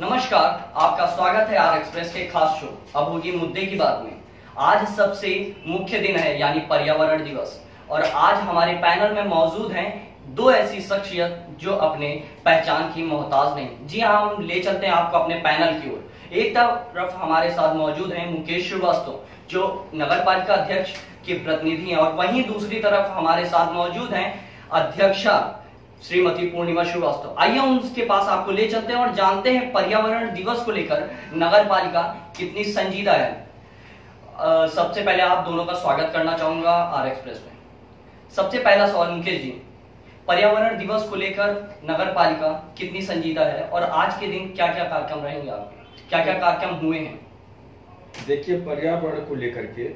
नमस्कार, आपका स्वागत है आर एक्सप्रेस के खास शो अब होगी मुद्दे की बात में। आज सबसे मुख्य दिन है, यानी पर्यावरण दिवस। और आज हमारे पैनल में मौजूद हैं दो ऐसी शख्सियत जो अपने पहचान की मोहताज नहीं। जी हाँ हम ले चलते हैं आपको अपने पैनल की ओर। एक तरफ़ हमारे साथ मौजूद हैं मुकेश श्रीवास्तव, जो नगर पालिका अध्यक्ष के प्रतिनिधि हैं, और वहीं दूसरी तरफ़ हमारे साथ मौजूद हैं अध्यक्षा श्रीमती पूर्णिमा श्रीवास्तव, आइए उनके पास आपको ले चलते हैं और जानते हैं पर्यावरण दिवस को लेकर नगर पालिका कितनी संजीदा है। सबसे पहले आप दोनों का स्वागत करना चाहूँगा आर एक्सप्रेस में। सबसे पहला सवाल मुकेश जी, पर्यावरण दिवस को लेकर नगर पालिका कितनी संजीदा है और आज के दिन क्या क्या कार्यक्रम रहेंगे आपके क्या क्या कार्यक्रम हुए हैं? देखिए, पर्यावरण को लेकर के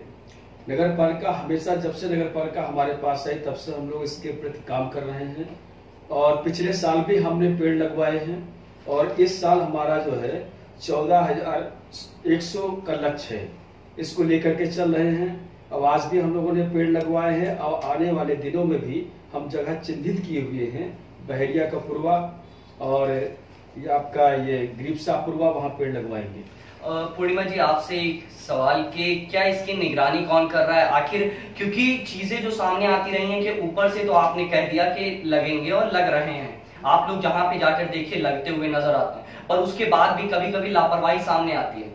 नगर पालिका हमेशा, जब से नगर पालिका हमारे पास आई, तब से हम लोग इसके प्रति काम कर रहे हैं। और पिछले साल भी हमने पेड़ लगवाए हैं और इस साल हमारा जो है चौदह हज़ार एक सौ का लक्ष्य है। इसको लेकर के चल रहे हैं। अब आज भी हम लोगों ने पेड़ लगवाए हैं और आने वाले दिनों में भी हम जगह चिन्हित किए हुए हैं। बहरिया का पूर्वा और ये आपका ये ग्रीपसा पूर्वा वहाँ पेड़ लगवाएँगे। पूर्णिमा जी, आपसे एक सवाल कि, क्या इसकी निगरानी कौन कर रहा है? आखिर, क्योंकि चीज़ें जो सामने आती रही हैं कि ऊपर से तो आपने कह दिया कि लगेंगे और लग रहे हैं। आप लोग जहाँ पे जाकर देखिए, लगते हुए नज़र आते हैं। पर उसके बाद भी कभी कभी लापरवाही सामने आती है।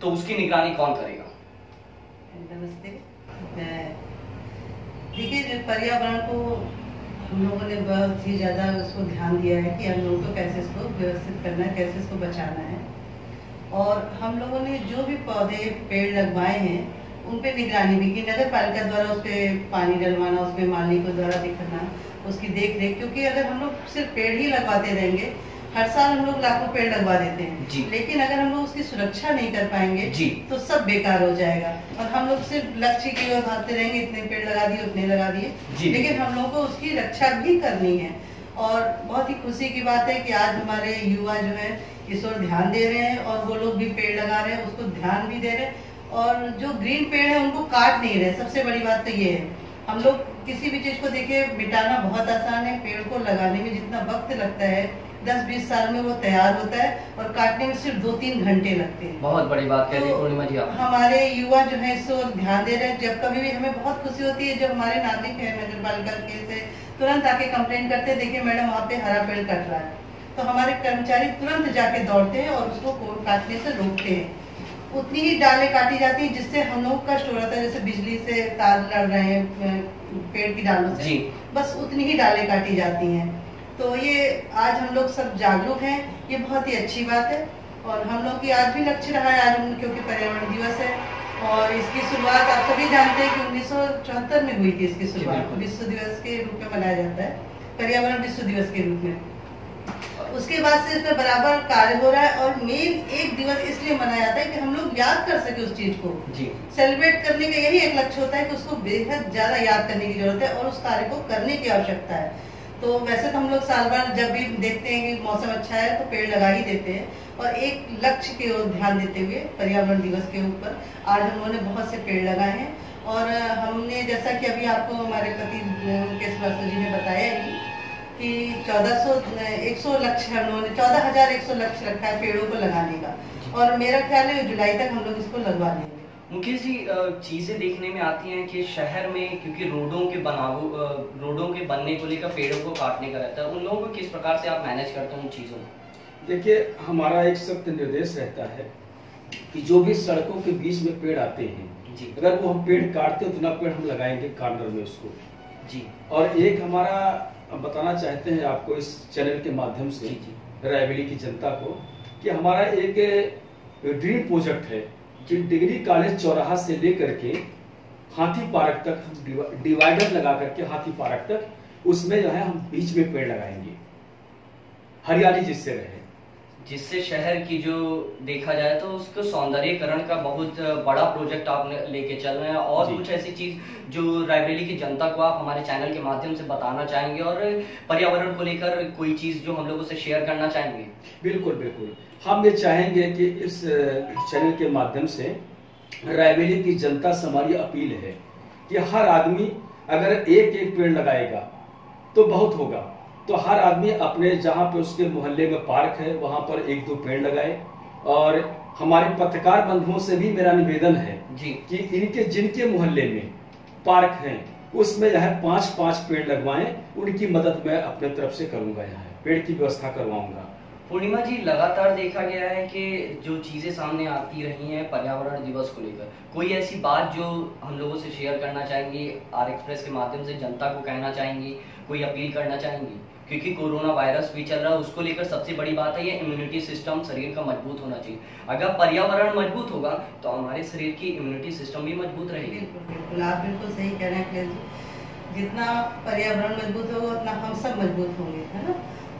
तो उसकी निगरानी कौन करेगा? नमस्ते। देखिए पर्यावरण को हम लोगों ने बहुत ही ज़्यादा उसको ध्यान दिया है कि हम लोगों को कैसे इसको व्यवस्थित करना है, कैसे इसको बचाना है। और हम लोगों ने जो भी पौधे पेड़ लगवाए हैं उन पे निगरानी भी की। नगर पालिका द्वारा उस पर पानी डलवाना उसमें माली को द्वारा दिखना उसकी देख रेख क्योंकि अगर हम लोग सिर्फ़ पेड़ ही लगवाते रहेंगे हर साल हम लोग लाखों पेड़ लगवा देते हैं। लेकिन अगर हम लोग उसकी सुरक्षा नहीं कर पाएँगे जी। तो सब बेकार हो जाएगा। और हम लोग सिर्फ़ लक्ष्य की ओर भागते रहेंगे इतने पेड़ लगा दिए उतने लगा दिए। लेकिन हम लोगों को उसकी रक्षा भी करनी है। और बहुत ही खुशी की बात है कि आज हमारे युवा जो है इस ओर ध्यान दे रहे हैं और वो लोग भी पेड़ लगा रहे हैं उसको ध्यान भी दे रहे हैं। और जो ग्रीन पेड़ है उनको काट नहीं रहे। सबसे बड़ी बात तो ये है। हम लोग किसी भी चीज़ को देखिए मिटाना बहुत आसान है। पेड़ को लगाने में जितना वक्त लगता है दस बीस साल में वो तैयार होता है और काटने में सिर्फ़ दो तीन घंटे लगते हैं। बहुत बड़ी बात तो पूर्णिमा जी आप। हमारे युवा जो है इसको ध्यान दे रहे हैं। जब कभी भी हमें बहुत खुशी होती है जब हमारे नागरिक है नगर पालिका के से तुरंत आके कंप्लेन करते हैं देखिए मैडम वहाँ पे हरा पेड़ कट रहा है। तो हमारे कर्मचारी तुरंत जाके दौड़ते हैं और उसको कोट काटने से रोकते हैं। उतनी ही डालें काटी जाती है जिससे हम लोग कष्ट हो रहा था जैसे बिजली से तार लड़ रहे हैं पेड़ की डालों से। बस उतनी ही डालें काटी जाती हैं। तो ये आज हम लोग सब जागरूक हैं ये बहुत ही अच्छी बात है। और हम लोग की आज भी लक्ष्य रहा है आज क्योंकि पर्यावरण दिवस है। और इसकी शुरुआत आप सभी जानते हैं कि उन्नीस सौ चौहत्तर में हुई थी इसकी शुरुआत। विश्व दिवस के रूप में मनाया जाता है। पर्यावरण विश्व दिवस के रूप में। उसके बाद से इस पर बराबर कार्य हो रहा है और मेन एक दिवस इसलिए मनाया जाता है कि हम लोग याद कर सके उस चीज़ को। सेलिब्रेट करने का यही एक लक्ष्य होता है कि उसको बेहद ज़्यादा याद करने की ज़रूरत है और उस कार्य को करने की आवश्यकता है। तो वैसे तो हम लोग साल भर जब भी देखते हैं कि मौसम अच्छा है तो पेड़ लगा ही देते हैं और एक लक्ष्य की ओर ध्यान देते हुए पर्यावरण दिवस के ऊपर आज हम लोगों ने बहुत से पेड़ लगाए हैं और हमने जैसा कि अभी आपको हमारे पति मुकेश जी ने बताया ही कि 1400 एक सौ लक्ष्य हम लोगों ने चौदह हज़ार एक सौ लक्ष्य रखा है पेड़ों को लगाने का। और मेरा ख्याल है जुलाई तक हम लोग इसको लगवा लेंगे मुकेश जी चीज़ें देखने में आती हैं कि शहर में क्योंकि रोडों के बनावो रोडों के बनने को लेकर पेड़ों को काटने का रहता है उन लोगों को किस प्रकार से आप मैनेज करते हैं उन चीज़ों को? देखिए हमारा एक सख्त निर्देश रहता है कि जो भी सड़कों के बीच में पेड़ आते हैं जी। अगर वो हम पेड़ काटते हैं, उतना पेड़ हम लगाएँगे कॉर्नर में उसको। जी। और एक हमारा हम बताना चाहते हैं आपको इस चैनल के माध्यम से। रायबेली की जनता को कि हमारा एक ड्रीम प्रोजेक्ट है कि डिग्री कॉलेज चौराहा से लेकर के हाथी पार्क तक हम डिवाइडर लगा करके हाथी पार्क तक उसमें जो है हम बीच में पेड़ लगाएँगे हरियाली जिससे रहे जिससे शहर की जो देखा जाए तो उसको सौंदर्यकरण का बहुत बड़ा प्रोजेक्ट आप लेके चल रहे हैं। और कुछ ऐसी चीज़ जो रायबरेली की जनता को आप हमारे चैनल के माध्यम से बताना चाहेंगे और पर्यावरण को लेकर कोई चीज़ जो हम लोगों से शेयर करना चाहेंगे? बिल्कुल बिल्कुल। हम ये चाहेंगे कि इस चैनल के माध्यम से रायबेली की जनता से हमारी अपील है कि हर आदमी अगर एक एक पेड़ लगाएगा तो बहुत होगा। तो हर आदमी अपने जहाँ पे उसके मोहल्ले में पार्क है वहाँ पर एक दो पेड़ लगाए। और हमारे पत्रकार बंधुओं से भी मेरा निवेदन है जी। कि इनके जिनके मोहल्ले में पार्क हैं उसमें जो है पाँच पाँच पेड़ लगवाएँ। उनकी मदद मैं अपने तरफ़ से करूँगा यहाँ। पेड़ की व्यवस्था करवाऊँगा। पूर्णिमा जी लगातार देखा गया है कि जो चीज़ें सामने आती रही हैं पर्यावरण दिवस को लेकर। कोई ऐसी बात जो हम लोगों से शेयर करना चाहेंगी आर एक्सप्रेस के माध्यम से जनता को कहना चाहेंगी कोई अपील करना चाहेंगी? क्योंकि कोरोना वायरस भी चल रहा है, उसको लेकर सबसे बड़ी बात है, ये इम्यूनिटी सिस्टम शरीर का मज़बूत होना चाहिए। अगर पर्यावरण मज़बूत होगा तो हमारे शरीर की इम्यूनिटी सिस्टम भी मज़बूत रहेगी। बिल्कुल आप बिल्कुल सही कह रहे हैं जितना पर्यावरण मज़बूत होगा, उतना हम सब मज़बूत होंगे, है ना?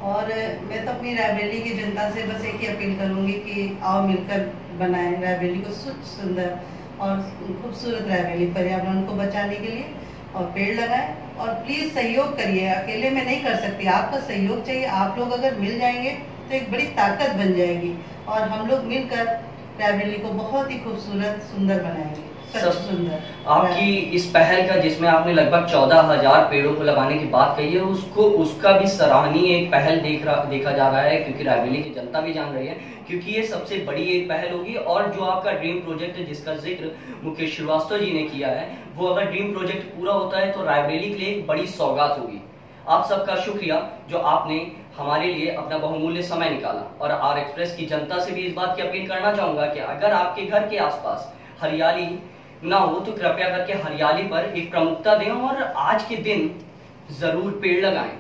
और मैं तो अपनी रायबरेली की जनता से बस एक ही अपील करूँगी कि आओ मिलकर बनाएँ रायबरेली को स्वच्छ, सुंदर और खूबसूरत रायबरेली पर्यावरण को बचाने के लिए। और पेड़ लगाएँ और प्लीज़ सहयोग करिए, अकेले में नहीं कर सकती, आपका सहयोग चाहिए, आप लोग अगर मिल जाएँगे तो एक बड़ी ताकत बन जाएगी और हम लोग मिलकर लाइब्रेरी को बहुत ही खूबसूरत, सुंदर बनाएँगे। आपकी इस पहल का जिसमें आपने लगभग चौदह हज़ार पेड़ों को लगाने की बात कही है, उसको, उसका भी सराहनीय एक पहल देख रहा, देखा जा रहा है, क्योंकि रायबरेली की जनता भी जान रही है, क्योंकि ये सबसे बड़ी एक पहल होगी। और जो आपका ड्रीम प्रोजेक्ट है, जिसका ज़िक्र मुकेश श्रीवास्तव जी ने किया है, वो अगर ड्रीम प्रोजेक्ट पूरा होता है तो रायबरेली के लिए एक बड़ी सौगात होगी। आप सबका शुक्रिया, जो आपने हमारे लिए अपना बहुमूल्य समय निकाला। और आर एक्सप्रेस की जनता से भी इस बात की अपील करना चाहूँगा कि अगर आपके घर के आसपास हरियाली ना हो तो कृपया करके हरियाली पर एक प्रमुखता दें और आज के दिन ज़रूर पेड़ लगाएँ।